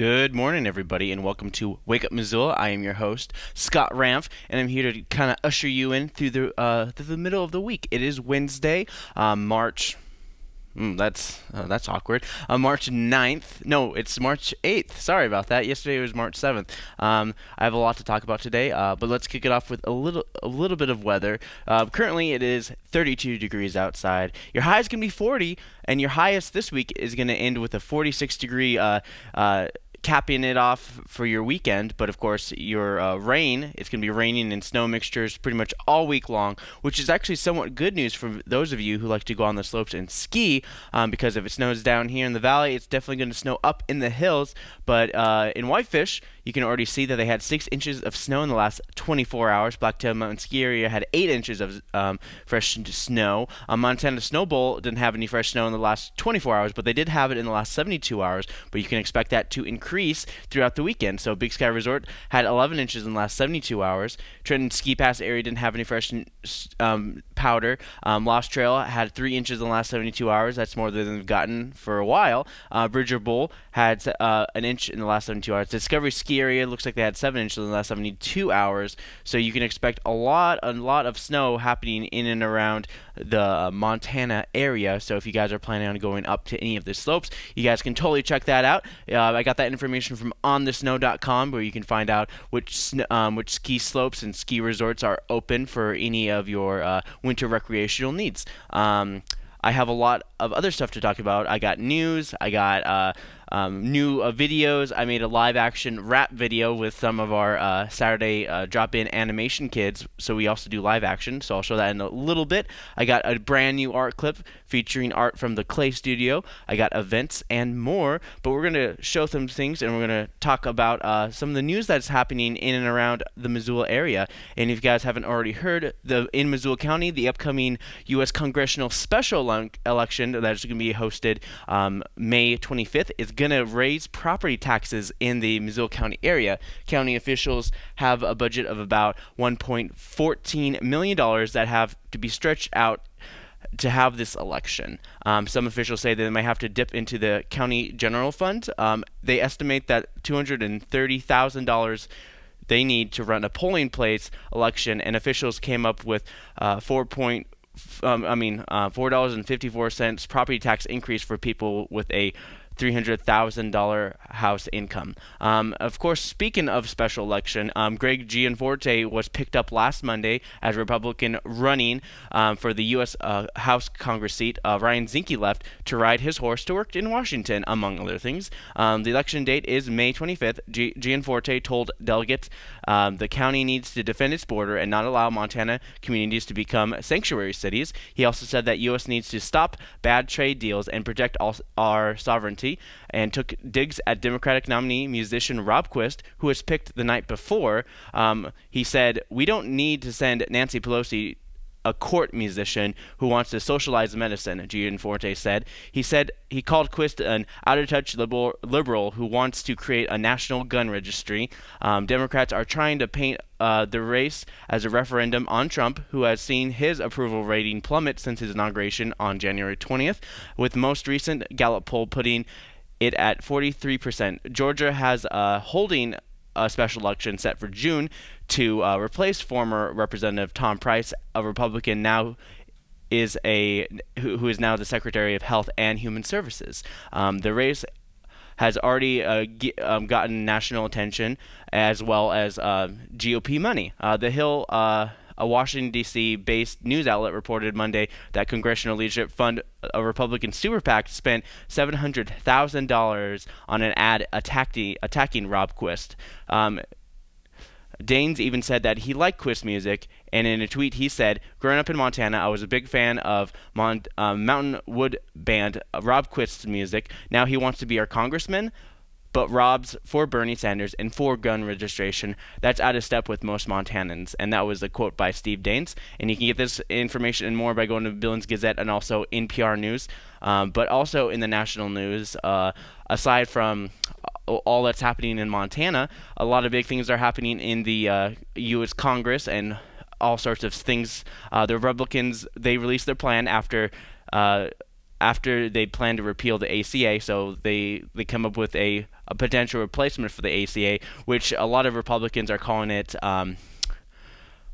Good morning, everybody, and welcome to Wake Up Missoula. I am your host, Scott Ranf, and I'm here to kind of usher you in through the uh, through the middle of the week. It is Wednesday, um, March. Mm, that's uh, that's awkward. Uh, March 9th. No, it's March 8th. Sorry about that. Yesterday was March 7th. Um, I have a lot to talk about today, uh, but let's kick it off with a little a little bit of weather. Uh, currently, it is 32 degrees outside. Your high is going to be 40, and your highest this week is going to end with a 46 degree uh, uh, capping it off for your weekend. But of course, your uh, rain, it's going to be raining and snow mixtures pretty much all week long, which is actually somewhat good news for those of you who like to go on the slopes and ski. Um, because if it snows down here in the valley, it's definitely going to snow up in the hills. But uh, in Whitefish, you can already see that they had six inches of snow in the last 24 hours. Blacktail Mountain Ski Area had eight inches of um, fresh snow. Um, Montana Snow Bowl didn't have any fresh snow in the last 24 hours, but they did have it in the last 72 hours. But you can expect that to increase throughout the weekend. So Big Sky Resort had 11 inches in the last 72 hours. Trenton Ski Pass area didn't have any fresh um, powder. Um, Lost Trail had three inches in the last 72 hours. That's more than they've gotten for a while. Uh, Bridger Bowl had uh, an inch in the last 72 hours. Discovery Ski area looks like they had seven inches in the last 72 hours. So you can expect a lot, a lot of snow happening in and around the uh, Montana area. So if you guys are planning on going up to any of the slopes, you guys can totally check that out. Uh, I got that information from onthesnow.com where you can find out which um, which ski slopes and ski resorts are open for any of your uh, winter recreational needs. Um, I have a lot of other stuff to talk about. I got news. I got uh, um, new uh, videos. I made a live action rap video with some of our uh, Saturday uh, drop in animation kids. So we also do live action. So I'll show that in a little bit. I got a brand new art clip featuring art from the Clay Studio. I got events and more. But we're going to show some things and we're going to talk about uh, some of the news that's happening in and around the Missoula area. And if you guys haven't already heard, the in Missoula County, the upcoming U.S. congressional special election that is going to be hosted um, May 25th is going to raise property taxes in the Missoula County area. County officials have a budget of about $1.14 million that have to be stretched out to have this election. Um, some officials say that they might have to dip into the county general fund. Um, they estimate that $230,000 they need to run a polling place election, and officials came up with uh, 4. Um, I mean, uh, four dollars and fifty-four cents property tax increase for people with a $300,000 house income. Um, of course, speaking of special election, um, Greg Gianforte was picked up last Monday as Republican running um, for the U.S. Uh, House Congress seat. Uh, Ryan Zinke left to ride his horse to work in Washington, among other things. Um, the election date is May 25th. G- Gianforte told delegates um, the county needs to defend its border and not allow Montana communities to become sanctuary cities. He also said that U.S. needs to stop bad trade deals and protect all our sovereignty and took digs at Democratic nominee musician Rob Quist, who was picked the night before. Um, he said, We don't need to send Nancy Pelosi a court musician who wants to socialize medicine, Gianforte said. He said he called Quist an out of touch liberal, liberal who wants to create a national gun registry. Um, Democrats are trying to paint uh, the race as a referendum on Trump, who has seen his approval rating plummet since his inauguration on January 20th, with most recent Gallup poll putting it at 43%. Georgia has a holding a special election set for June to uh, replace former Representative Tom Price, a Republican now is a who, who is now the Secretary of Health and Human Services. Um, the race has already uh, um, gotten national attention as well as uh, GOP money. Uh, the Hill uh, a Washington, D.C. based news outlet reported Monday that Congressional Leadership Fund, a Republican super PAC, spent $700,000 on an ad attacking, attacking Rob Quist. Um, Daines even said that he liked Quist music, and in a tweet he said, "Growing up in Montana, I was a big fan of Mon- uh, Mountain Wood Band, uh, Rob Quist's music. Now he wants to be our congressman, but Rob's for Bernie Sanders and for gun registration. That's out of step with most Montanans. And that was a quote by Steve Daines. And you can get this information and more by going to Billings Gazette and also NPR News. Um, but also in the national news, uh, aside from all that's happening in Montana, a lot of big things are happening in the uh, U.S. Congress and all sorts of things. Uh, the Republicans, they released their plan after. Uh, after they plan to repeal the ACA, so they they come up with a, a potential replacement for the ACA, which a lot of Republicans are calling it um,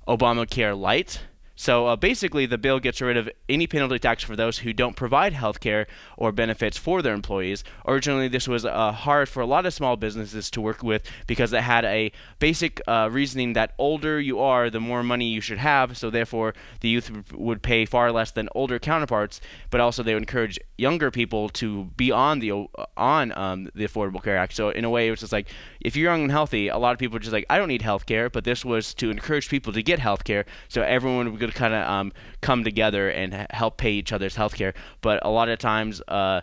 Obamacare Light. So uh, basically, the bill gets rid of any penalty tax for those who don't provide health care or benefits for their employees. Originally, this was uh, hard for a lot of small businesses to work with because it had a basic uh, reasoning that older you are, the more money you should have. So therefore, the youth would pay far less than older counterparts. But also, they would encourage younger people to be on the on um, the Affordable Care Act. So in a way, it was just like if you're young and healthy, a lot of people are just like I don't need health care. But this was to encourage people to get health care, so everyone would kind of um, come together and help pay each other's health care. But a lot of times, uh,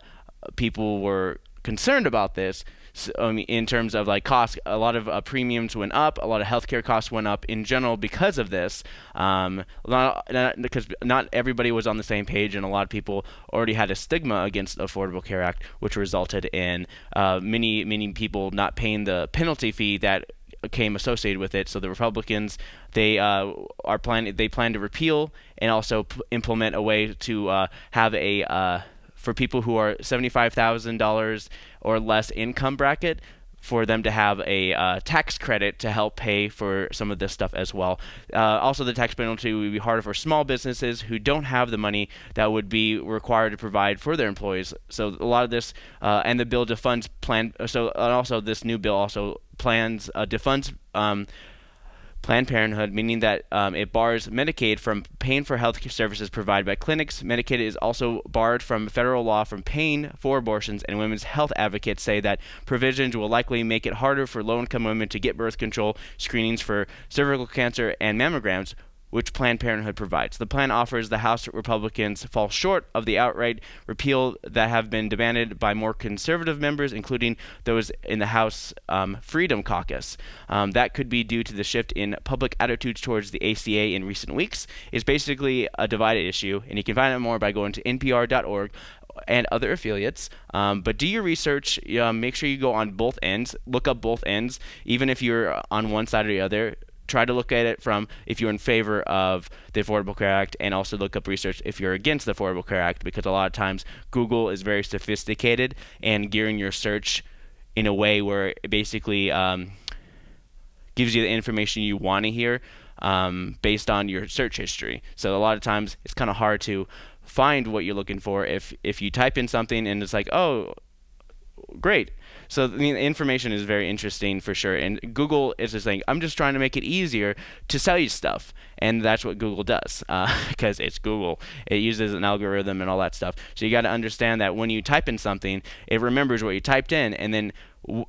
people were concerned about this. So, in terms of like cost, a lot of uh, premiums went up. A lot of healthcare costs went up in general because of this. Um, not, not, because not everybody was on the same page, and a lot of people already had a stigma against the Affordable Care Act, which resulted in uh, many many people not paying the penalty fee that came associated with it. So the Republicans they uh, are planning they plan to repeal and also implement a way to uh, have a uh, for people who are seventy five thousand dollars or less income bracket for them to have a uh, tax credit to help pay for some of this stuff as well. Uh, also, the tax penalty would be harder for small businesses who don't have the money that would be required to provide for their employees. So a lot of this uh, and the bill defunds plan. So and also this new bill also plans uh, defunds. Um, Planned Parenthood, meaning that um, it bars Medicaid from paying for health care services provided by clinics. Medicaid is also barred from federal law from paying for abortions, and women's health advocates say that provisions will likely make it harder for low income women to get birth control screenings for cervical cancer and mammograms, which Planned Parenthood provides. The plan offers the House Republicans fall short of the outright repeal that have been demanded by more conservative members, including those in the House um, Freedom Caucus. Um, that could be due to the shift in public attitudes towards the ACA in recent weeks. It's basically a divided issue, and you can find out more by going to npr.org and other affiliates. Um, but do your research. Um, make sure you go on both ends. Look up both ends, even if you're on one side or the other try to look at it from if you're in favor of the Affordable Care Act and also look up research if you're against the Affordable Care Act because a lot of times Google is very sophisticated and gearing your search in a way where it basically um, gives you the information you want to hear um, based on your search history. So a lot of times it's kind of hard to find what you're looking for if if you type in something and it's like oh great so the information is very interesting for sure. And Google is just saying, I'm just trying to make it easier to sell you stuff. And that's what Google does because uh, it's Google. It uses an algorithm and all that stuff. So you got to understand that when you type in something, it remembers what you typed in, and then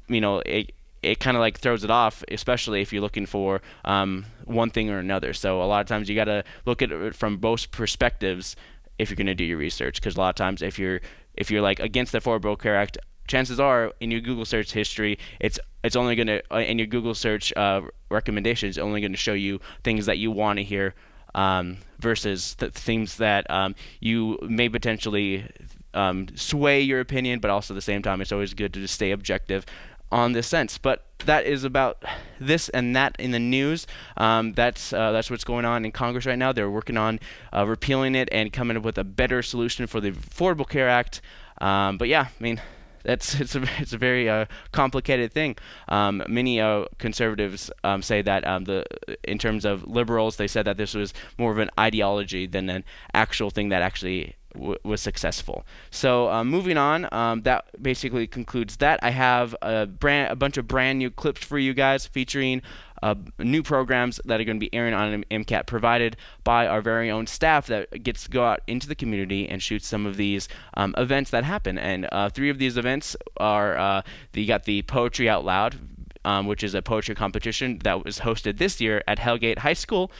you know it it kind of like throws it off, especially if you're looking for um, one thing or another. So a lot of times you got to look at it from both perspectives if you're going to do your research. Because a lot of times if you're if you're like against the Affordable Care Act, chances are in your Google search history, it's it's only going to uh, in your Google search uh, recommendations only going to show you things that you want to hear um, versus the things that um, you may potentially um, sway your opinion, but also at the same time, it's always good to just stay objective on this sense. But that is about this and that in the news. Um, that's uh, that's what's going on in Congress right now. They're working on uh, repealing it and coming up with a better solution for the Affordable Care Act. Um, but yeah, I mean that's it's a it's a very uh, complicated thing. Um, many uh, conservatives um, say that um, the in terms of liberals, they said that this was more of an ideology than an actual thing that actually was successful. So uh, moving on, um, that basically concludes that. I have a brand, a bunch of brand new clips for you guys featuring uh, new programs that are going to be airing on MCAT provided by our very own staff that gets to go out into the community and shoot some of these um, events that happen. And uh, three of these events are uh, you got the Poetry Out Loud, um, which is a poetry competition that was hosted this year at Hellgate High School.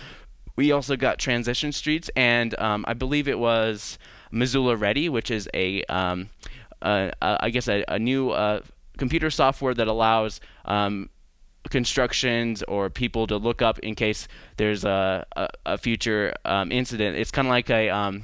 We also got Transition Streets, and um, I believe it was Missoula Ready, which is a um, uh, guess a, a new uh, computer software that allows um, constructions or people to look up in case there's a, a, a future um, incident. It's kind of like a um,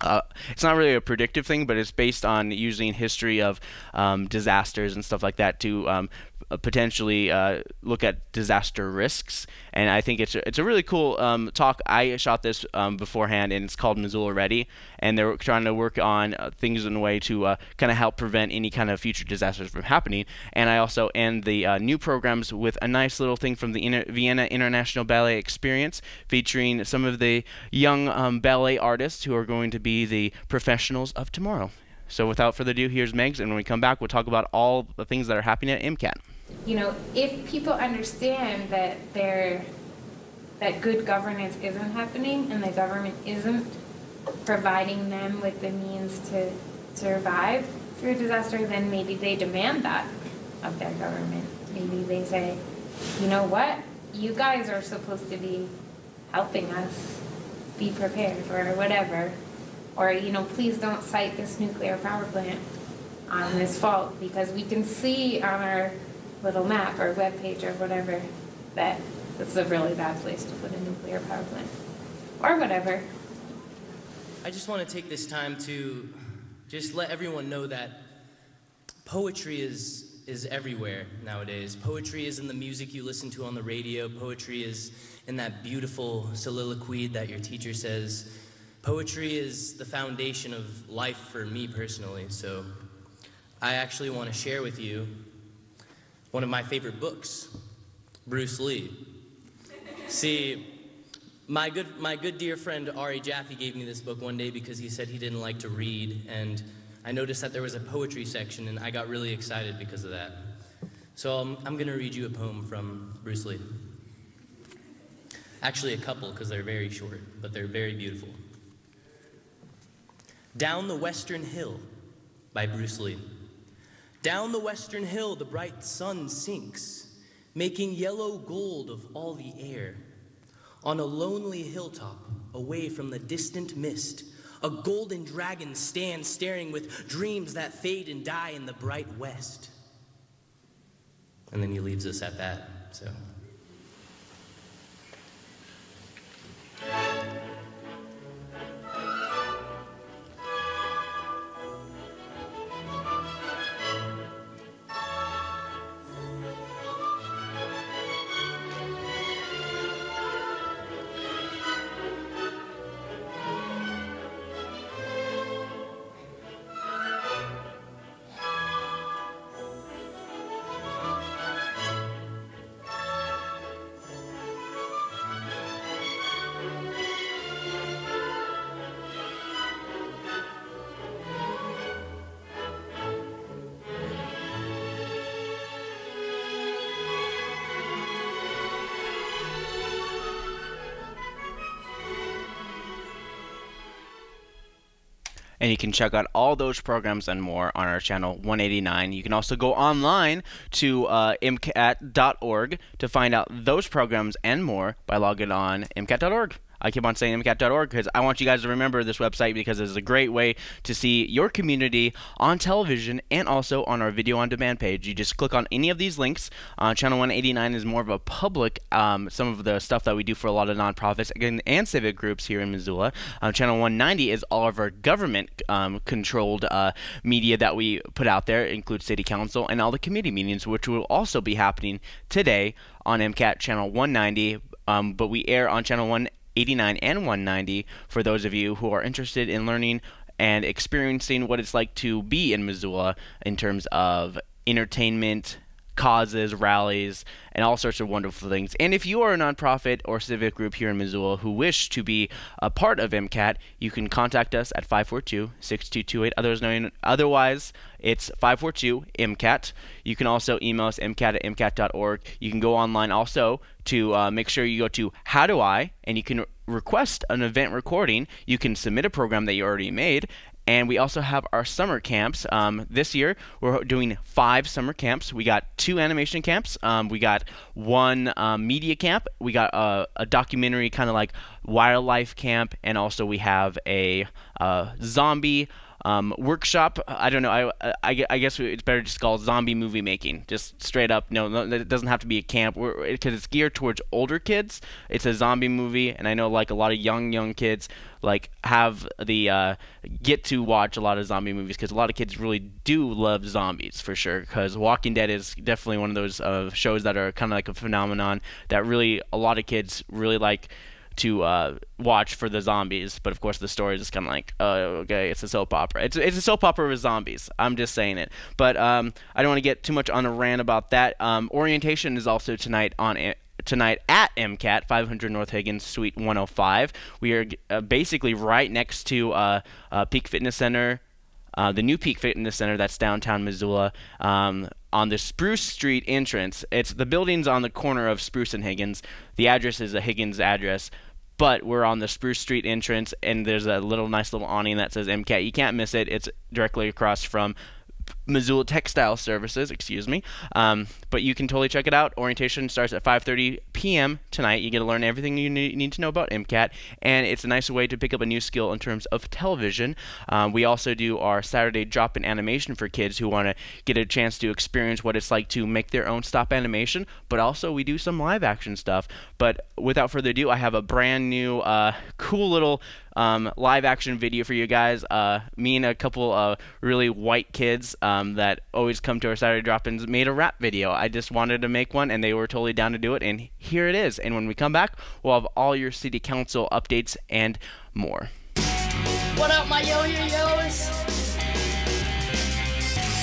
uh, it's not really a predictive thing, but it's based on using history of um, disasters and stuff like that to um, potentially uh, look at disaster risks. And I think it's a, it's a really cool um, talk. I shot this um, beforehand, and it's called Missoula Ready. And they're trying to work on uh, things in a way to uh, kind of help prevent any kind of future disasters from happening. And I also end the uh, new programs with a nice little thing from the Inter Vienna International Ballet Experience, featuring some of the young um, ballet artists who are going to be the professionals of tomorrow. So without further ado, here's Megs, and when we come back, we'll talk about all the things that are happening at MCAT. You know, if people understand that they're, that good governance isn't happening and the government isn't providing them with the means to survive through a disaster, then maybe they demand that of their government. Maybe they say, you know what, you guys are supposed to be helping us be prepared or whatever. Or, you know, please don't site this nuclear power plant on this fault because we can see on our little map or web page or whatever that this is a really bad place to put a nuclear power plant or whatever. I just want to take this time to just let everyone know that poetry is is everywhere nowadays. Poetry is in the music you listen to on the radio. Poetry is in that beautiful soliloquy that your teacher says. Poetry is the foundation of life for me personally. So I actually want to share with you one of my favorite books, Bruce Lee. See, my good, my good dear friend Ari Jaffe gave me this book one day because he said he didn't like to read, and I noticed that there was a poetry section, and I got really excited because of that. So um, I'm going to read you a poem from Bruce Lee. Actually, a couple, because they're very short, but they're very beautiful. Down the Western Hill by Bruce Lee. Down the Western Hill, the bright sun sinks, making yellow gold of all the air. On a lonely hilltop, away from the distant mist, a golden dragon stands staring with dreams that fade and die in the bright west. And then he leaves us at that, so. And you can check out all those programs and more on our channel 189. You can also go online to uh, mcat.org to find out those programs and more by logging on mcat.org. I keep on saying MCAT.org because I want you guys to remember this website because it's a great way to see your community on television and also on our video on demand page. You just click on any of these links. Uh, Channel 189 is more of a public, um, some of the stuff that we do for a lot of nonprofits and, and civic groups here in Missoula. Uh, Channel 190 is all of our government um, controlled uh, media that we put out there, include city council and all the committee meetings, which will also be happening today on MCAT Channel 190. Um, but we air on Channel 1 89 and 190 for those of you who are interested in learning and experiencing what it's like to be in Missoula in terms of entertainment, causes, rallies, and all sorts of wonderful things. And if you are a nonprofit or civic group here in Missoula who wish to be a part of MCAT, you can contact us at 542-6228. Others known, otherwise, it's 542-MCAT. You can also email us mcat at mcat.org. You can go online also to uh, make sure you go to How Do I, and you can request an event recording. You can submit a program that you already made, and we also have our summer camps. Um, this year, we're doing five summer camps. We got two animation camps. Um, we got one um, media camp. We got a, a documentary kind of like wildlife camp, and also we have a zombie um, workshop. I don't know. I, I, I guess it's better just called zombie movie making. Just straight up. No, no it doesn't have to be a camp because it's geared towards older kids. It's a zombie movie, and I know like a lot of young young kids like have the uh, get to watch a lot of zombie movies because a lot of kids really do love zombies for sure. Because Walking Dead is definitely one of those uh, shows that are kind of like a phenomenon that really a lot of kids really like to uh, watch for the zombies. But of course, the story is just kind of like, oh, okay, it's a soap opera. It's it's a soap opera with zombies. I'm just saying it. But um, I don't want to get too much on a rant about that. Um, orientation is also tonight on tonight at MCAT, 500 North Higgins, Suite 105. We are uh, basically right next to uh, uh, Peak Fitness Center, uh, the new Peak Fitness Center that's downtown Missoula. Um, on the Spruce Street entrance, it's the building's on the corner of Spruce and Higgins. The address is a Higgins address, but we're on the Spruce Street entrance, and there's a little nice little awning that says MCAT. You can't miss it. It's directly across from Missoula Textile Services, excuse me. Um, but you can totally check it out. Orientation starts at 5:30 p.m. tonight. You get to learn everything you need to know about MCAT, and it's a nice way to pick up a new skill in terms of television. Um, we also do our Saturday drop-in animation for kids who want to get a chance to experience what it's like to make their own stop animation. But also we do some live action stuff. But without further ado, I have a brand new, uh, cool little um, live action video for you guys. Uh, me and a couple of really white kids um, that always come to our Saturday drop-ins made a rap video. I just wanted to make one, and they were totally down to do it. And here it is. And when we come back, we'll have all your city council updates and more. What up, my yo-yo-yos?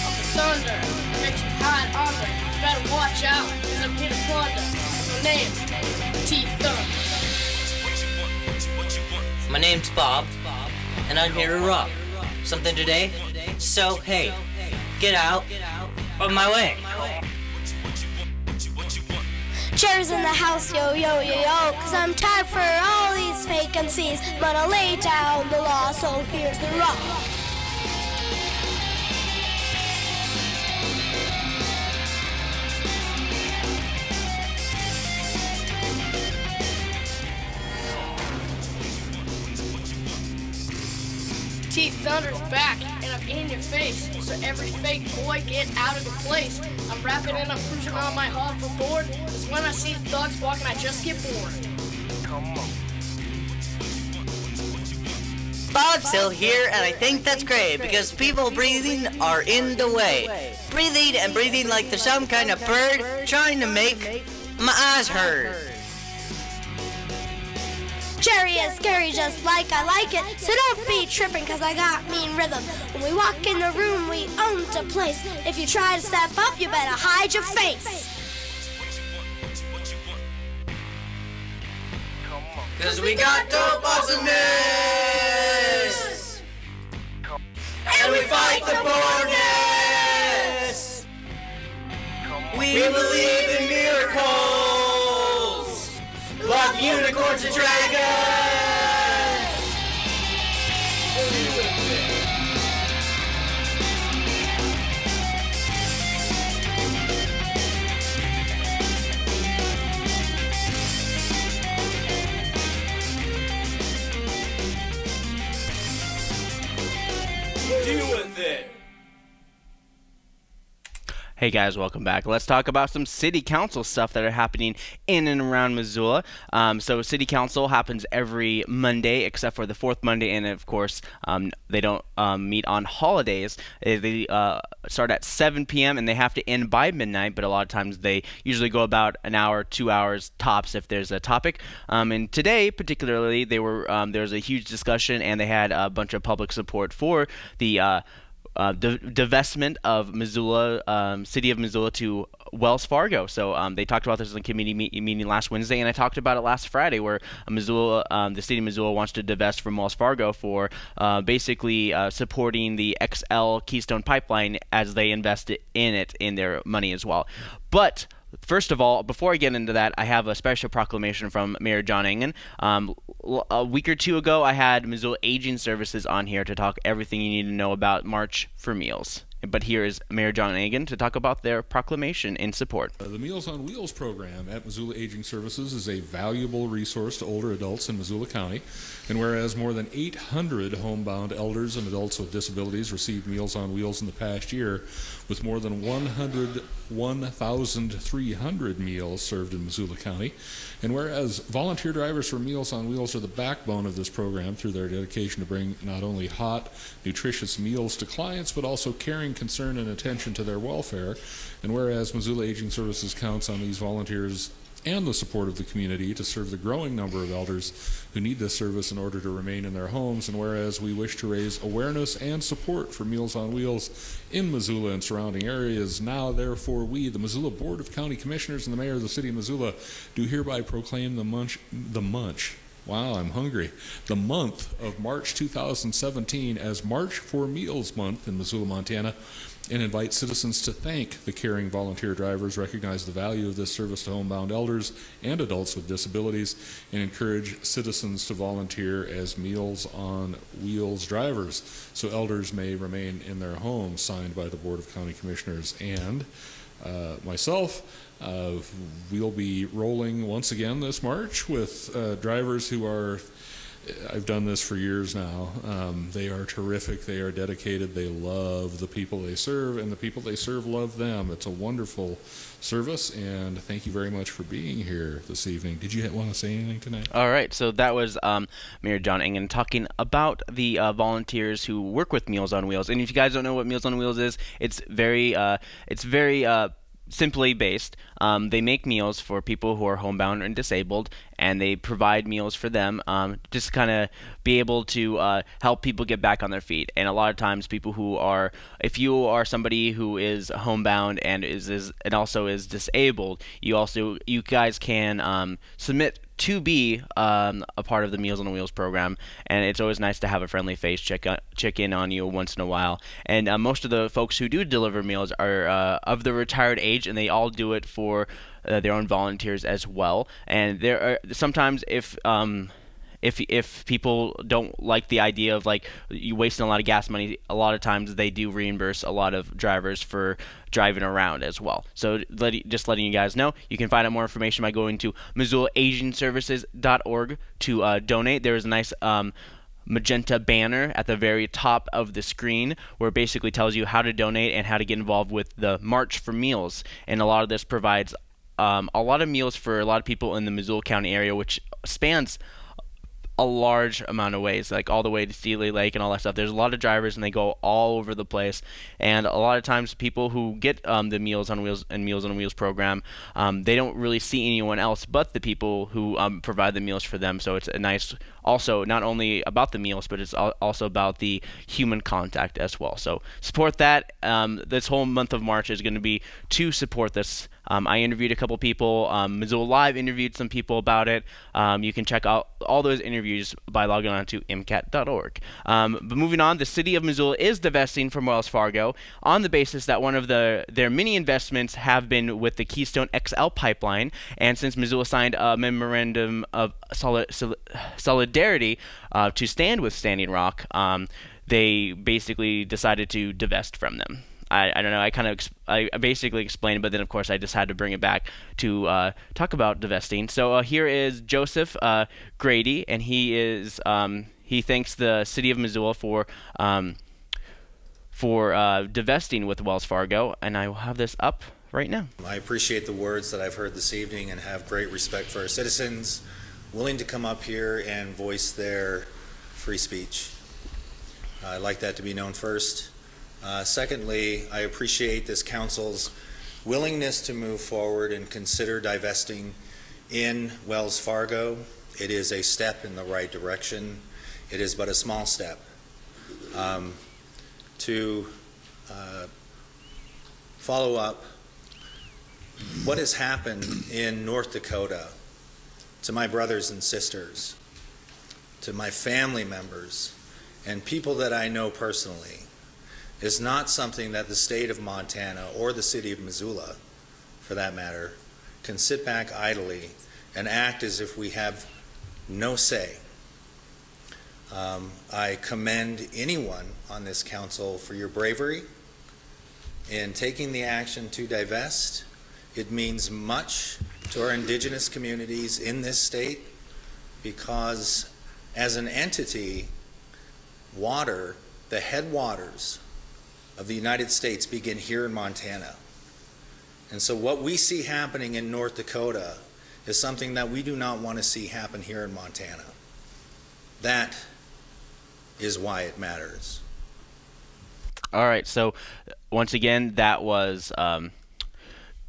I'm the thunder. Makes you under. Better watch out, cause I'm here to plunder. My name, name's Bob, and I'm here to rock. Something today? So, hey, get out of my way. Chairs in the house, yo, yo, yo, yo, cause I'm tired for all these vacancies. Gonna lay down the law, so here's the rock. T Thunder's back, and I'm in your face. So every fake boy get out of the place. I'm rapping and I'm cruising on my hoverboard. Cause when I see thugs walking, I just get bored. Bob's still here, and I think that's great because people breathing are in the way. Breathing and breathing like there's some kind of bird trying to make my eyes hurt. Jerry is scary just like I like it, so don't be tripping cause I got mean rhythm. When we walk in the room, we own the place. If you try to step up, you better hide your face. Cause we got dope awesomeness! And we fight the boredness! We believe in miracles! Unicorns and dragons! Hey guys, welcome back. Let's talk about some city council stuff that are happening in and around Missoula. Um, so, city council happens every Monday, except for the fourth Monday, and of course, um, they don't um, meet on holidays. Uh, They uh, start at 7 p.m. and they have to end by midnight, but a lot of times they usually go about an hour, two hours tops if there's a topic. Um, and today, particularly, they were um, there was a huge discussion, and they had a bunch of public support for the. Uh, uh, divestment of Missoula, um, city of Missoula to Wells Fargo. So um, they talked about this in the committee me- meeting last Wednesday, and I talked about it last Friday, where Missoula, um, the city of Missoula, wants to divest from Wells Fargo for uh, basically uh, supporting the XL Keystone Pipeline as they invest in it in their money as well. But First of all, before I get into that, I have a special proclamation from Mayor John Engen. Um, a week or two ago, I had Missoula Aging Services on here to talk everything you need to know about March for Meals. But here is Mayor John Engen to talk about their proclamation in support. Uh, the Meals on Wheels program at Missoula Aging Services is a valuable resource to older adults in Missoula County. And whereas more than 800 homebound elders and adults with disabilities received Meals on Wheels in the past year, with more than 100 1,300 meals served in Missoula County. And whereas volunteer drivers for Meals on Wheels are the backbone of this program through their dedication to bring not only hot, nutritious meals to clients, but also caring concern and attention to their welfare. And whereas Missoula Aging Services counts on these volunteers and the support of the community to serve the growing number of elders who need this service in order to remain in their homes. And whereas we wish to raise awareness and support for Meals on Wheels in Missoula and surrounding areas, now therefore we, the Missoula Board of County Commissioners and the Mayor of the City of Missoula, do hereby proclaim the munch, the munch. Wow, I'm hungry. The month of March 2017 as March for Meals Month in Missoula, Montana and invite citizens to thank the caring volunteer drivers, recognize the value of this service to homebound elders and adults with disabilities, and encourage citizens to volunteer as Meals on Wheels drivers so elders may remain in their homes, signed by the Board of County Commissioners and uh, myself. Uh, we'll be rolling once again this March with uh, drivers who are I've done this for years now. Um, they are terrific. They are dedicated. They love the people they serve, and the people they serve love them. It's a wonderful service, and thank you very much for being here this evening. Did you want to say anything tonight? All right, so that was um, Mayor John Engen talking about the uh, volunteers who work with Meals on Wheels. And if you guys don't know what Meals on Wheels is, it's very, uh, it's very. Uh, simply based. Um, they make meals for people who are homebound and disabled, and they provide meals for them um, just kind of be able to uh, help people get back on their feet. And a lot of times, people who are, if you are somebody who is homebound and is, is and also is disabled, you also you guys can um, submit to be um, a part of the Meals on Wheels program, and it's always nice to have a friendly face check uh, check in on you once in a while. And uh, most of the folks who do deliver meals are uh, of the retired age, and they all do it for uh, their own volunteers as well. And there are sometimes if um, if if people don't like the idea of like you wasting a lot of gas money, a lot of times they do reimburse a lot of drivers for driving around as well. So let, just letting you guys know, you can find out more information by going to MissoulaAgingServices.org to uh, donate. There is a nice um, magenta banner at the very top of the screen where it basically tells you how to donate and how to get involved with the March for Meals. And a lot of this provides um, a lot of meals for a lot of people in the Missoula County area, which spans a large amount of ways, like all the way to Seeley Lake and all that stuff. There's a lot of drivers, and they go all over the place. And a lot of times, people who get um, the Meals on Wheels and Meals on Wheels program, um, they don't really see anyone else but the people who um, provide the meals for them. So it's a nice, also not only about the meals, but it's also about the human contact as well. So support that. Um, this whole month of March is going to be to support this um, I interviewed a couple people. Um, Missoula Live interviewed some people about it. Um, you can check out all those interviews by logging on to MCAT.org. Um, but moving on, the city of Missoula is divesting from Wells Fargo on the basis that one of the their many investments have been with the Keystone XL pipeline, and since Missoula signed a memorandum of solidarity uh, to stand with Standing Rock, um, they basically decided to divest from them. I, I don't know. I kind of I basically explained, it but then of course I just had to bring it back to uh, talk about divesting. So uh, here is Joseph uh, Grady, and he is um, he thanks the city of Missoula for um, for uh, divesting with Wells Fargo, and I will have this up right now. I appreciate the words that I've heard this evening, and have great respect for our citizens willing to come up here and voice their free speech. I'd like that to be known first. Uh, secondly, I appreciate this council's willingness to move forward and consider divesting in Wells Fargo. It is a step in the right direction. It is but a small step. Um, to uh, follow up what has happened in North Dakota to my brothers and sisters, to my family members, and people that I know personally is not something that the state of Montana or the city of Missoula, for that matter, can sit back idly and act as if we have no say. Um, I commend anyone on this council for your bravery, in taking the action to divest. It means much to our indigenous communities in this state because as an entity, water, the headwaters of the United States begin here in Montana. And so what we see happening in North Dakota is something that we do not want to see happen here in Montana. That is why it matters. All right. So once again, that was um,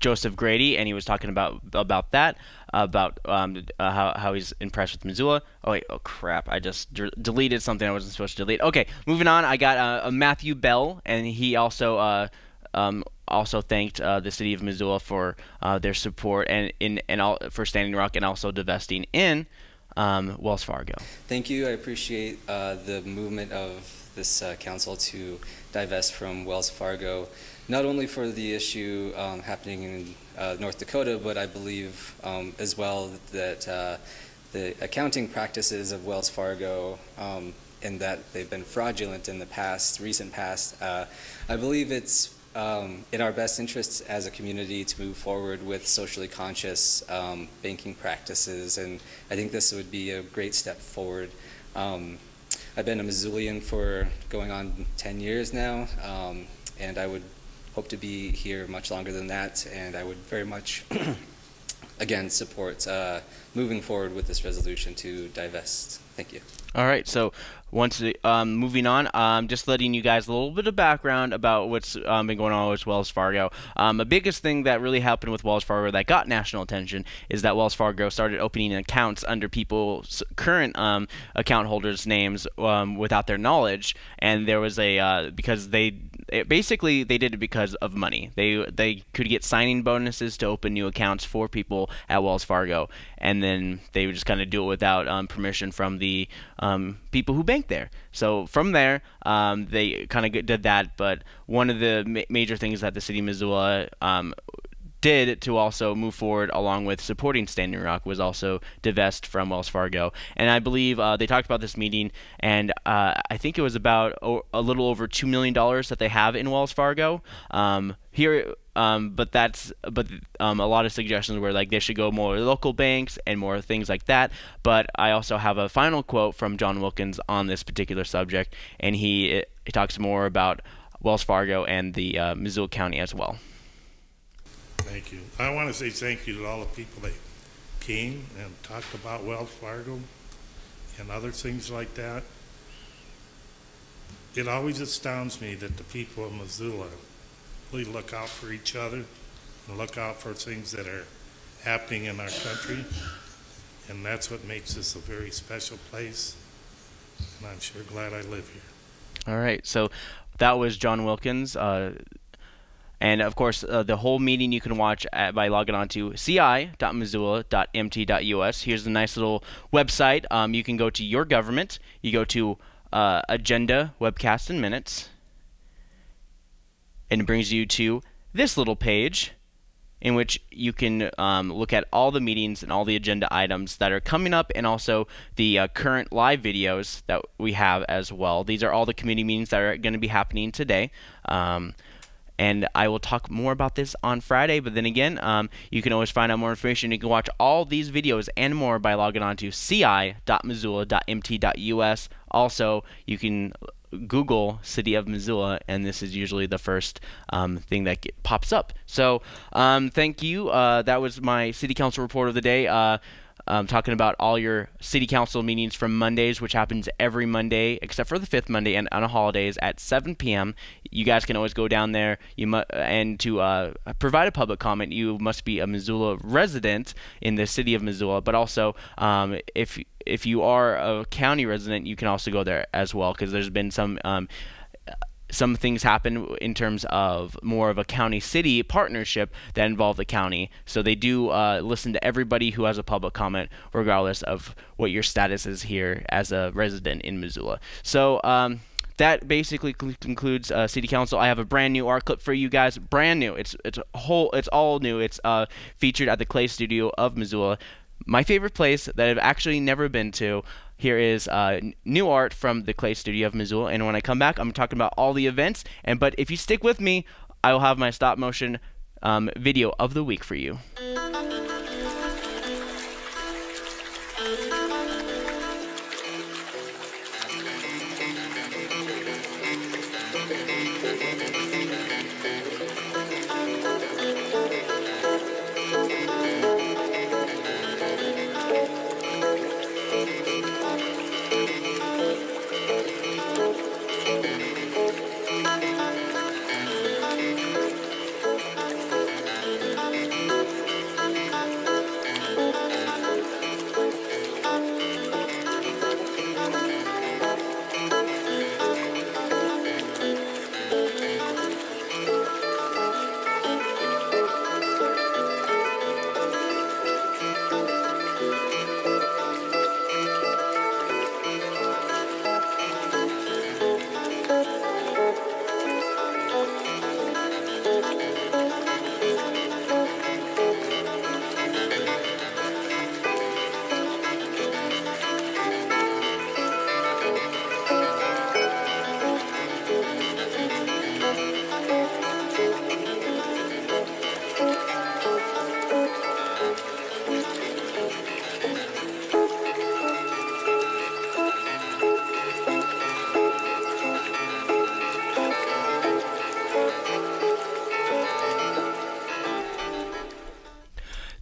Joseph Grady, and he was talking about about that, about um, uh, how how he's impressed with Missoula. Oh wait, oh crap! I just d- deleted something I wasn't supposed to delete. Okay, moving on. I got uh, a Matthew Bell, and he also. Uh, um, also thanked uh, the city of Missoula for uh, their support and in and all for Standing Rock and also divesting in um, Wells Fargo. Thank you. I appreciate uh, the movement of this uh, council to divest from Wells Fargo, not only for the issue um, happening in uh, North Dakota, but I believe um, as well that uh, the accounting practices of Wells Fargo um, and that they've been fraudulent in the past, recent past. Uh, I believe it's um, in our best interests as a community to move forward with socially conscious um, banking practices, and I think this would be a great step forward. Um, I've been a Missoulian for going on 10 years now, and I would hope to be here much longer than that, and I would very much, again, support uh, moving forward with this resolution to divest. Thank you. All right, so once um, moving on, um, just letting you guys a little bit of background about what's um, been going on with Wells Fargo. Um, the biggest thing that really happened with Wells Fargo that got national attention is that Wells Fargo started opening accounts under people's current um, account holders' names um, without their knowledge, and there was a uh, because they it, basically they did it because of money. They they could get signing bonuses to open new accounts for people at Wells Fargo, and then they would just kind of do it without um, permission from the um, people who bank there. So from there, um, they kind of did that. But one of the ma- major things that the city of Missoula um, did to also move forward along with supporting Standing Rock was also divest from Wells Fargo. And I believe uh, they talked about this meeting, and uh, I think it was about a little over $2 million that they have in Wells Fargo. Um, here, um, but that's but um, a lot of suggestions were like they should go more local banks and more things like that. But I also have a final quote from John Wilkins on this particular subject, and he, he talks more about Wells Fargo and the uh, Missoula County as well. Thank you. I want to say thank you to all the people that came and talked about Wells Fargo and other things like that. It always astounds me that the people of Missoula really look out for each other and look out for things that are happening in our country. And that's what makes this a very special place. And I'm sure glad I live here. All right. So that was John Wilkins. Uh, and of course, uh, the whole meeting you can watch at, by logging on to ci.missoula.mt.us. Here's a nice little website. Um, you can go to your government. You go to uh, Agenda, Webcast, and Minutes. And it brings you to this little page in which you can um, look at all the meetings and all the agenda items that are coming up and also the uh, current live videos that we have as well. These are all the committee meetings that are going to be happening today. Um, and I will talk more about this on Friday. But then again, um, you can always find out more information. You can watch all these videos and more by logging on to ci.missoula.mt.us. Also, you can Google City of Missoula, and this is usually the first um, thing that get, pops up. So, um, thank you. Uh, that was my City Council report of the day. Uh, um, talking about all your city council meetings from Mondays, which happens every Monday except for the fifth Monday and on holidays at 7 p.m. You guys can always go down there. You mu- and to uh, provide a public comment, you must be a Missoula resident in the city of Missoula. But also, um, if if you are a county resident, you can also go there as well because there's been some um, some things happen in terms of more of a county city partnership that involve the county. So they do uh, listen to everybody who has a public comment, regardless of what your status is here as a resident in Missoula. So, um, that basically concludes uh, city council. I have a brand new art clip for you guys. Brand new. It's it's whole. It's all new. It's uh, featured at the Clay Studio of Missoula. My favorite place that I've actually never been to. Here is uh, new art from the Clay Studio of Missoula, and when I come back, I'm talking about all the events. And but if you stick with me, I will have my stop motion um, video of the week for you.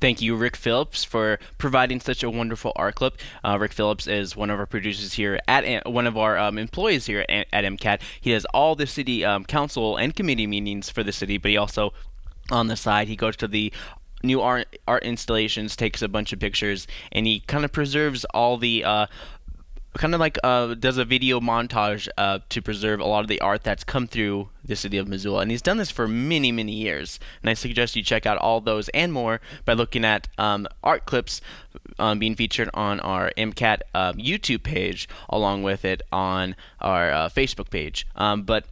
Thank you, Rick Philips, for providing such a wonderful art clip. Uh, Rick Philips is one of our producers here at one of our um, employees here at, at, MCAT. He does all the city um, council and committee meetings for the city, but he also on the side he goes to the new art art installations, takes a bunch of pictures, and he kind of preserves all the uh, kind of like uh, does a video montage uh, to preserve a lot of the art that's come through the city of Missoula. And he's done this for many, many years. And I suggest you check out all those and more by looking at um, art clips um, being featured on our MCAT uh, YouTube page, along with it on our uh, Facebook page. Um, but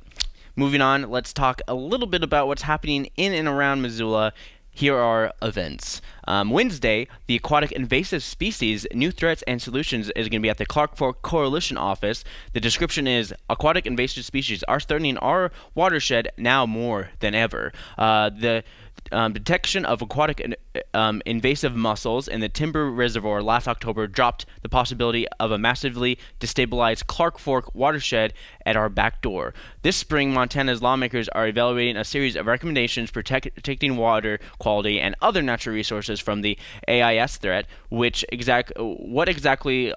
moving on, let's talk a little bit about what's happening in and around Missoula here are events. Um, Wednesday, the Aquatic Invasive Species New Threats and Solutions is going to be at the Clark Fork Coalition office. The description is Aquatic invasive species are threatening our watershed now more than ever. Uh, the um, detection of aquatic um, invasive mussels in the Tiber Reservoir last October dropped the possibility of a massively destabilized Clark Fork watershed at our back door. This spring, Montana's lawmakers are evaluating a series of recommendations protect, protecting water quality and other natural resources from the AIS threat. Which exact what exactly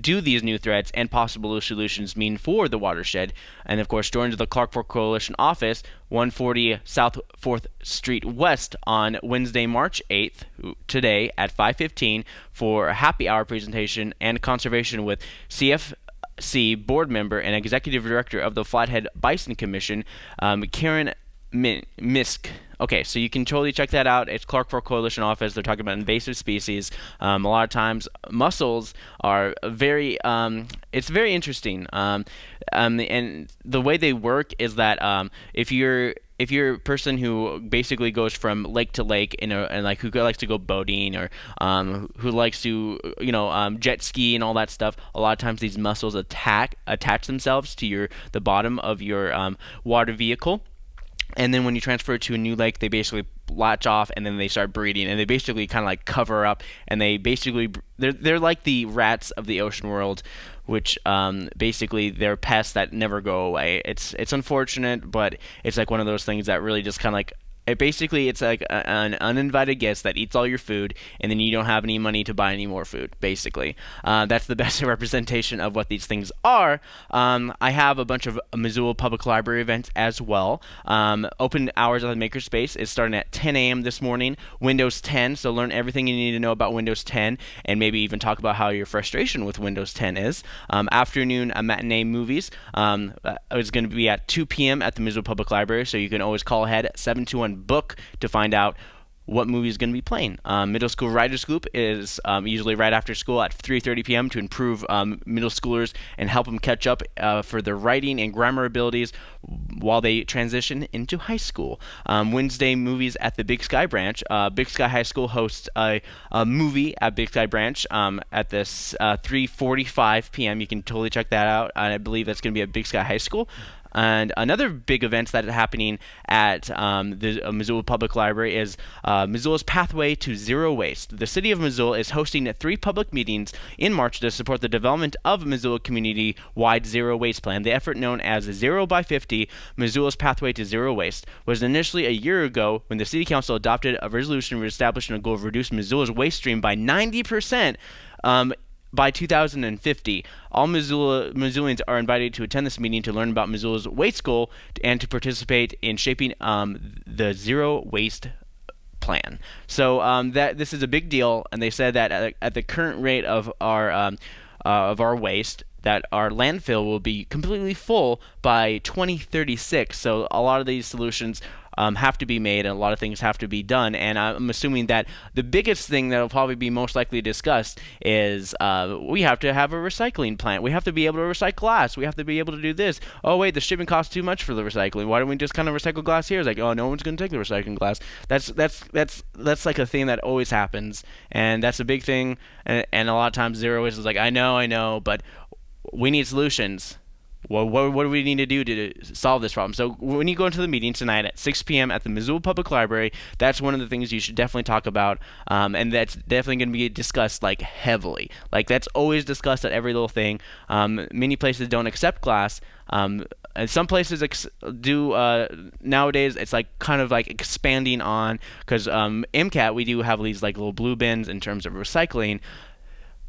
do these new threats and possible solutions mean for the watershed? And of course, join the Clark Fork Coalition office, 140 South 4th Street West on Wednesday, March 8th, today at 5:15 for a happy hour presentation and conservation with CFC board member and executive director of the Flathead Basin Commission, um, Caryn Miske. Okay, so you can totally check that out. It's Clark Fork Coalition office. They're talking about invasive species. Um, a lot of times, mussels are very. Um, it's very interesting. Um, um and the way they work is that um, if you're if you're a person who basically goes from lake to lake in a, and like who likes to go boating or um, who likes to you know um, jet ski and all that stuff, a lot of times these mussels attack attach themselves to your the bottom of your um, water vehicle and then when you transfer to a new lake they basically latch off and then they start breeding. And they basically kind of like cover up. And they basically they're they're like the rats of the ocean world which um, basically they're pests that never go away. It's it's unfortunate but it's like one of those things that really just kind of like it basically it's like a, an uninvited guest that eats all your food and then you don't have any money to buy any more food basically. Uh, that's the best representation of what these things are. Um, i have a bunch of missoula public library events as well. Um, open hours of the makerspace is starting at 10 a.m this morning windows 10 so learn everything you need to know about windows 10 and maybe even talk about how your frustration with windows 10 is. Um, afternoon uh, matinee movies. Um, uh, is going to be at 2 p.m at the missoula public library so you can always call ahead 721 book to find out what movie is going to be playing. Um, middle school writers group is um, usually right after school at 3:30 p.m. to improve um, middle schoolers and help them catch up uh, for their writing and grammar abilities while they transition into high school. Um, Wednesday movies at the Big Sky Branch. Uh, Big Sky High School hosts a, a movie at Big Sky Branch um, at this uh, 3:45 p.m. You can totally check that out. I believe that's going to be at Big Sky High School. And another big event that is happening at um, the uh, Missoula Public Library is uh, Missoula's Pathway to Zero Waste. The city of Missoula is hosting three public meetings in March to support the development of Missoula community-wide zero waste plan. The effort known as Zero by 50, Missoula's Pathway to Zero Waste, was initially a year ago when the city council adopted a resolution establishing a goal of reducing Missoula's waste stream by 90%. Um, by 2050, all Missoula, Missoulians are invited to attend this meeting to learn about Missoula's waste goal and to participate in shaping um, the zero waste plan. So um, that this is a big deal, and they said that at, at the current rate of our um, uh, of our waste, that our landfill will be completely full by 2036. So a lot of these solutions um, have to be made and a lot of things have to be done. And I'm assuming that the biggest thing that will probably be most likely discussed is uh, we have to have a recycling plant. We have to be able to recycle glass. We have to be able to do this. Oh, wait, the shipping costs too much for the recycling. Why don't we just kind of recycle glass here? It's like, oh, no one's going to take the recycling glass. That's that's that's that's like a thing that always happens, and that's a big thing. And, and a lot of times zero is like, I know, I know, but we need solutions. What, what do we need to do to solve this problem? So when you go into the meeting tonight at 6 p.m. at the Missoula Public Library, that's one of the things you should definitely talk about, um, and that's definitely going to be discussed like heavily. Like that's always discussed at every little thing. Um, many places don't accept glass. Um, and some places do uh, nowadays. It's like kind of like expanding on because um, MCAT we do have these like little blue bins in terms of recycling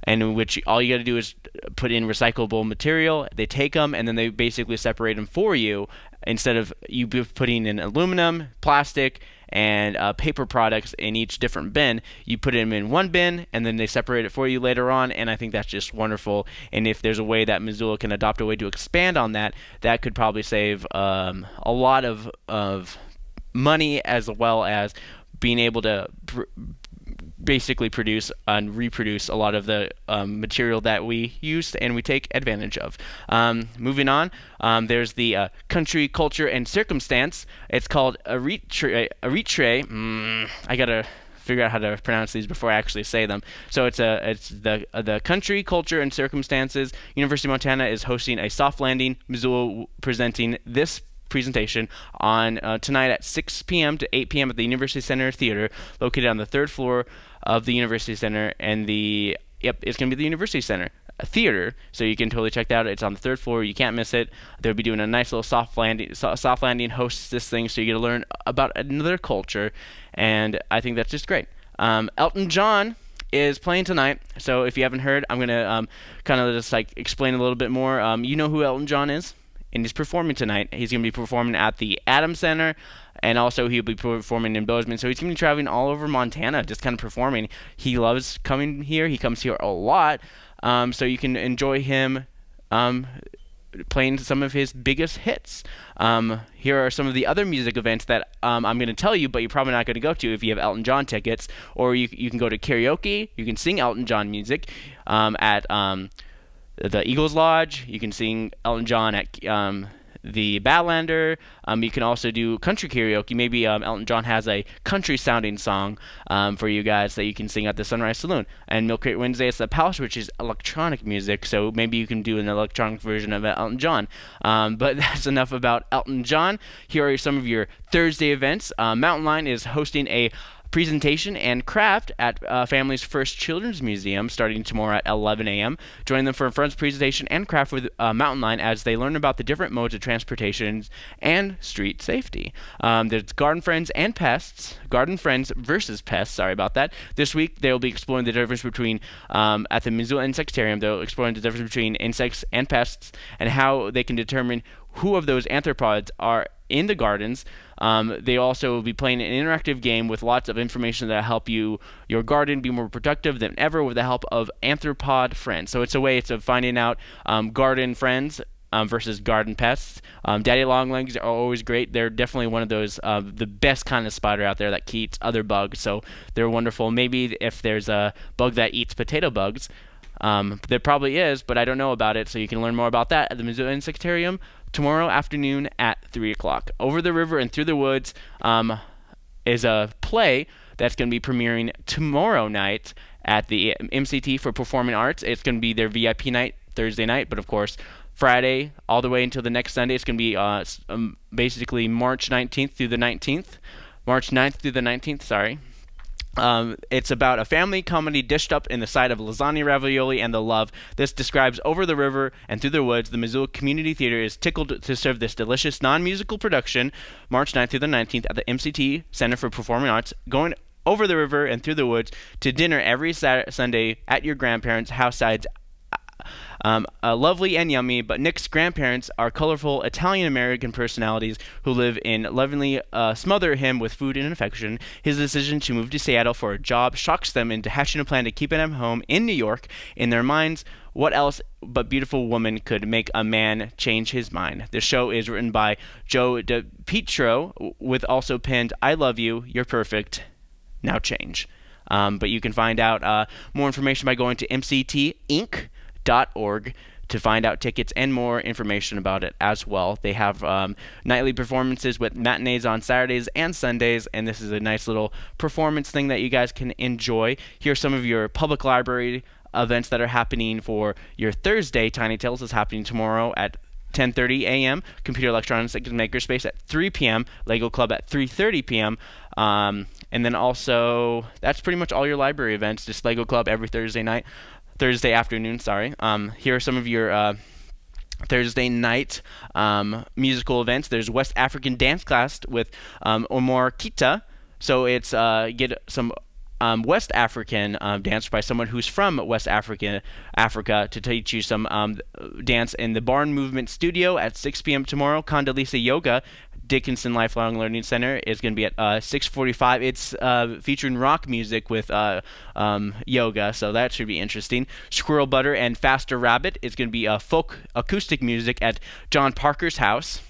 and in which all you got to do is put in recyclable material. They take them and then they basically separate them for you instead of you putting in aluminum, plastic, and uh, paper products in each different bin. You put them in one bin and then they separate it for you later on. And I think that's just wonderful. And if there's a way that Missoula can adopt a way to expand on that, that could probably save um, a lot of of money as well as being able to basically produce and reproduce a lot of the um, material that we use and we take advantage of. Um, moving on, um, there's the uh, country, culture, and circumstance. It's called Eritre. Eritre. Mm, I gotta figure out how to pronounce these before I actually say them. So it's a it's the uh, the country, culture, and circumstances. University of Montana is hosting a soft landing. Missoula presenting this presentation on uh, tonight at 6 p.m. to 8 p.m. at the University Center Theater, located on the third floor of the University Center. And the yep, it's going to be the University Center theater, so you can totally check that out. It's on the third floor. You can't miss it. They'll be doing a nice little soft landing. Soft landing hosts this thing, so you get to learn about another culture, and I think that's just great. Um, Elton John is playing tonight, so if you haven't heard, I'm gonna um, kind of just like explain a little bit more. Um, you know who Elton John is? and he's performing tonight. He's going to be performing at the Adams Center, and also he'll be performing in Bozeman. So he's going to be traveling all over Montana, just kind of performing. He loves coming here. He comes here a lot, um, so you can enjoy him um, playing some of his biggest hits. Um, here are some of the other music events that um, I'm going to tell you, but you're probably not going to go to if you have Elton John tickets. Or you you can go to karaoke. You can sing Elton John music um, at um, the Eagles Lodge. You can sing Elton John at um, the Badlander. Um, you can also do country karaoke. Maybe um, Elton John has a country sounding song um, for you guys that you can sing at the Sunrise Saloon. And Milk Crate Wednesday, is the Palace, which is electronic music. So maybe you can do an electronic version of Elton John. Um, but that's enough about Elton John. Here are some of your Thursday events. Uh, Mountain Line is hosting a presentation and craft at uh, Families First Children's Museum starting tomorrow at 11 a.m. Join them for a friend's presentation and craft with uh, Mountain Line as they learn about the different modes of transportation and street safety. Um, there's Garden Friends and Pests, Garden Friends versus Pests, sorry about that. This week they'll be exploring the difference between, um, at the Missoula Insectarium, they'll exploring the difference between insects and pests and how they can determine who of those anthropods are in the gardens. Um, they also will be playing an interactive game with lots of information that help you your garden be more productive than ever with the help of Anthropod friends. So it's a way it's of finding out um, garden friends um, versus garden pests. Um, daddy longlegs are always great. They're definitely one of those uh, the best kind of spider out there that eats other bugs. So they're wonderful. Maybe if there's a bug that eats potato bugs. Um, there probably is, but I don't know about it. So you can learn more about that at the Missoula Insectarium tomorrow afternoon at 3 o'clock. Over the River and Through the Woods um, is a play that's going to be premiering tomorrow night at the MCT for Performing Arts. It's going to be their VIP night Thursday night, but of course, Friday all the way until the next Sunday. It's going to be uh, um, basically March 19th through the 19th. March 9th through the 19th, sorry. Um, it's about a family comedy dished up in the side of lasagna, ravioli, and the love. This describes over the river and through the woods. The Missoula Community Theater is tickled to serve this delicious non-musical production March 9th through the 19th at the MCT Center for Performing Arts. Going over the river and through the woods to dinner every Sat- Sunday at your grandparents' house sides um, uh, lovely and yummy, but Nick's grandparents are colorful Italian American personalities who live in lovingly uh, smother him with food and affection. His decision to move to Seattle for a job shocks them into hatching a plan to keep him home in New York. In their minds, what else but beautiful woman could make a man change his mind? The show is written by Joe DiPietro, with also penned "I love you, you're perfect, now change." Um, but you can find out uh, more information by going to mctinc.org to find out tickets and more information about it as well. They have um, nightly performances with matinees on Saturdays and Sundays, and this is a nice little performance thing that you guys can enjoy. Here are some of your public library events that are happening for your Thursday. Tiny Tales is happening tomorrow at 10:30 a.m. Computer Electronics Makerspace at 3 p.m. Lego Club at 3:30 p.m. Um, and then also that's pretty much all your library events. Just Lego Club every Thursday night, Thursday afternoon. Sorry. Um, here are some of your uh, Thursday night um, musical events. There's West African dance class with um, Omar Kita. So it's uh, get some um, West African um, dance by someone who's from West Africa, Africa, to teach you some um, dance in the Barn Movement Studio at 6 p.m. tomorrow. Condoleezza Yoga, Dickinson Lifelong Learning Center is going to be at uh, 6:45. It's uh, featuring rock music with uh, um, yoga, so that should be interesting. Squirrel Butter and Faster Rabbit is going to be uh, folk acoustic music at John Parker's house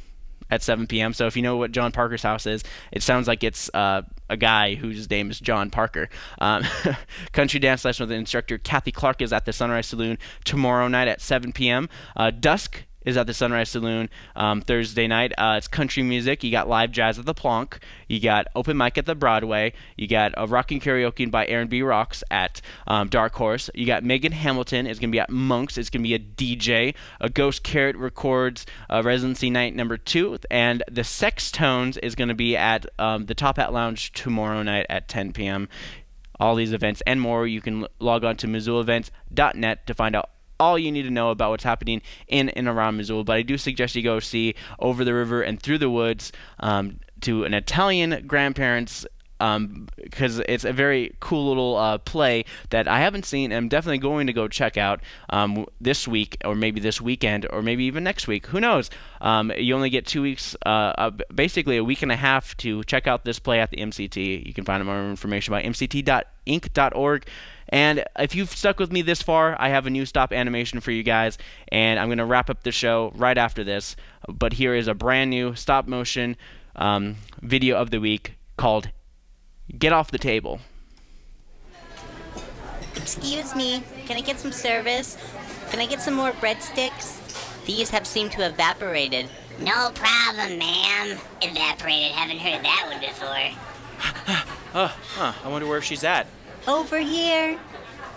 at 7 p.m. So if you know what John Parker's house is, it sounds like it's uh, a guy whose name is John Parker. Um, country dance lesson with instructor Kathy Clark is at the Sunrise Saloon tomorrow night at 7 p.m. Uh, Dusk is at the Sunrise Saloon um, Thursday night. Uh, it's country music. You got live jazz at the Plonk. You got open mic at the Broadway. You got a rocking karaoke by Aaron B. Rocks at um, Dark Horse. You got Megan Hamilton is going to be at Monks. It's going to be a DJ. A Ghost Carrot records uh, residency night number two, and the Sex Tones is going to be at um, the Top Hat Lounge tomorrow night at 10 p.m. All these events and more, you can log on to MissoulaEvents.net to find out all you need to know about what's happening in and around Missoula. But I do suggest you go see Over the River and Through the Woods um, to an Italian grandparents. Because it's a very cool little uh, play that I haven't seen and I'm definitely going to go check out um, this week or maybe this weekend or maybe even next week. Who knows? Um, you only get two weeks, uh, uh, basically a week and a half to check out this play at the MCT. You can find more information by mct.inc.org. And if you've stuck with me this far, I have a new stop animation for you guys, and I'm going to wrap up the show right after this. But here is a brand new stop motion um, video of the week called Get Off the Table. Excuse me, can I get some service? Can I get some more breadsticks? These have seemed to have evaporated. No problem, ma'am. Evaporated. Haven't heard that one before. Oh, huh. I wonder where she's at. Over here.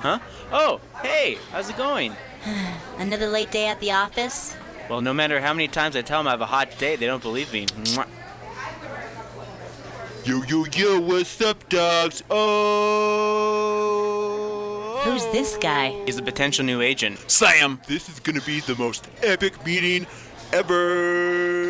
Huh? Oh, hey, how's it going? Another late day at the office? Well, no matter how many times I tell them I have a hot day, they don't believe me. Mwah. Yo, yo, yo, what's up, dogs? Oh! Who's this guy? He's a potential new agent. Sam, this is gonna be the most epic meeting ever.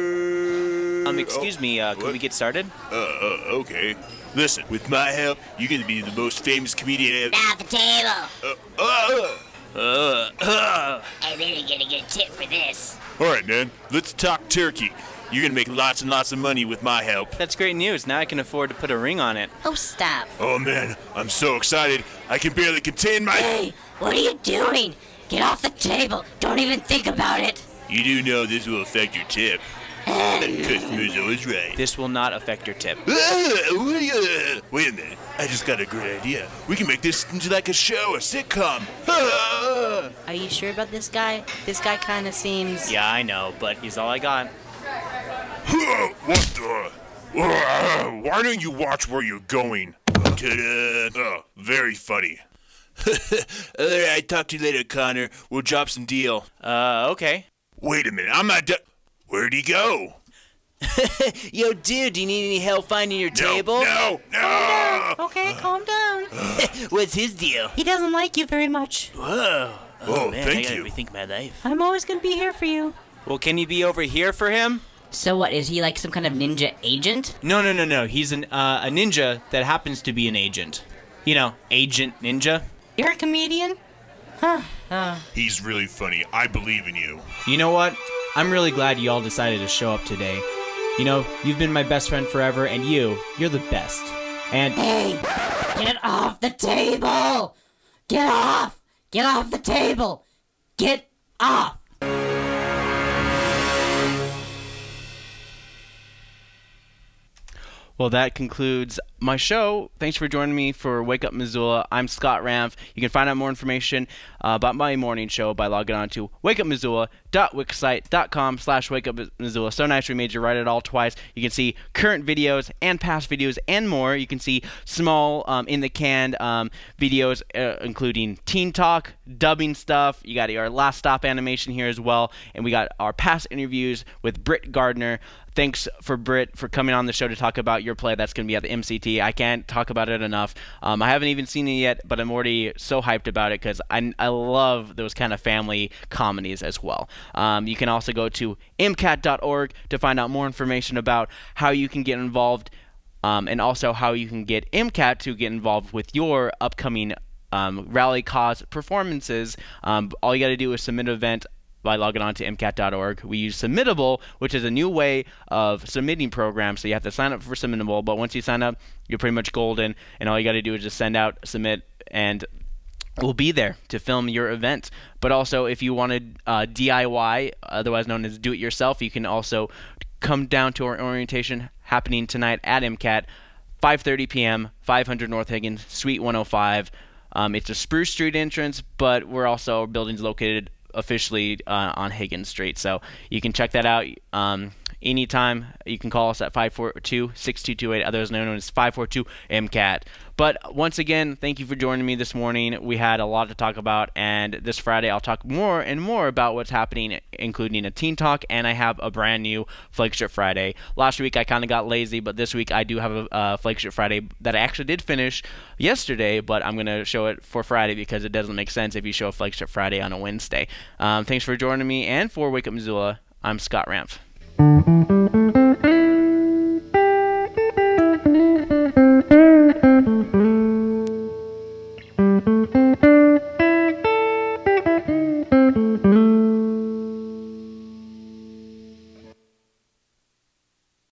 Um, excuse me, uh, can we get started? Uh, uh, okay. Listen, with my help, you're gonna be the most famous comedian ever. Off the table. Uh, uh, uh, uh. Hey, they're gonna get a tip for this. All right, man. Let's talk turkey. You're gonna make lots and lots of money with my help. That's great news. Now I can afford to put a ring on it. Oh, stop. Oh man, I'm so excited. I can barely contain my. Hey, what are you doing? Get off the table. Don't even think about it. You do know this will affect your tip. Because Muzzo is right. This will not affect your tip. What do you- Wait a minute. I just got a great idea. We can make this into like a show, a sitcom. Are you sure about this guy? This guy kind of seems. Yeah, I know, but he's all I got. what the? Why don't you watch where you're going? Ta-da! Oh, very funny. All right, talk to you later, Connor. We'll drop some deal. Uh, okay. Wait a minute, I'm not done. Where'd he go? Yo, dude, do you need any help finding your No, table? no, no. Okay, calm down. What's his deal? He doesn't like you very much. Whoa. Oh, man, thank I gotta you. rethink my life. I'm always gonna be here for you. Well, can you be over here for him? So what? Is he like some kind of ninja agent? No, no, no, no. He's an uh, a ninja that happens to be an agent. You know, Agent Ninja. You're a comedian? Huh. Uh, He's really funny. I believe in you. You know what? I'm really glad you all decided to show up today. You know, you've been my best friend forever, and you, you're the best. And hey, get off the table! Get off! Get off the table! Get off! Well, that concludes my show. Thanks for joining me for Wake Up Missoula. I'm Scott Ranf. You can find out more information uh, about my morning show by logging on to wakeupmissoula.wixsite.com slash wakeupmissoula. So nice we made you write it all twice. You can see current videos and past videos and more. You can see small um, in the can um, videos uh, including teen talk, dubbing stuff. You got our last stop animation here as well. And we got our past interviews with Britt Gardner thanks for Britt for coming on the show to talk about your play that's going to be at the MCT. I can't talk about it enough. Um, I haven't even seen it yet, but I'm already so hyped about it because I, I love those kind of family comedies as well. Um, you can also go to mcat.org to find out more information about how you can get involved um, and also how you can get MCAT to get involved with your upcoming um, rally cause performances. Um, all you got to do is submit an event by logging on to mcat.org. We use Submittable, which is a new way of submitting programs. So you have to sign up for Submittable, but once you sign up, you're pretty much golden, and all you got to do is just send out, submit, and we'll be there to film your event. But also, if you wanted uh, DIY, otherwise known as do it yourself, you can also come down to our orientation happening tonight at MCAT, 5:30 p.m., 500 North Higgins, Suite 105. Um, it's a Spruce Street entrance, but we're also our building's located officially uh, on Higgins Street. So you can check that out um, anytime. You can call us at 542-6228, others known as 542-MCAT. But once again, thank you for joining me this morning. We had a lot to talk about, and this Friday I'll talk more and more about what's happening, including a Teen Talk, and I have a brand new Flagship Friday. Last week I kind of got lazy, but this week I do have a uh, Flagship Friday that I actually did finish yesterday, but I'm going to show it for Friday because it doesn't make sense if you show a Flagship Friday on a Wednesday. Um, thanks for joining me, and for Wake Up Missoula, I'm Scott Ranf.